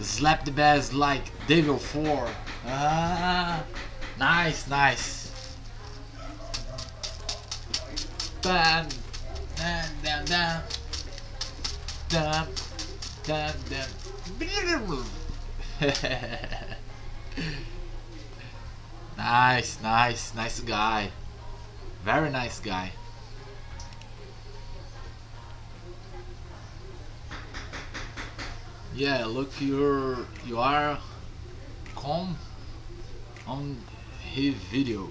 Slap the bass like Devil 4. Ah, nice, nice. Bam, down, down, down, down, down, down. nice, nice, nice guy. Very nice guy. Yeah, look, you're you are calm on his video.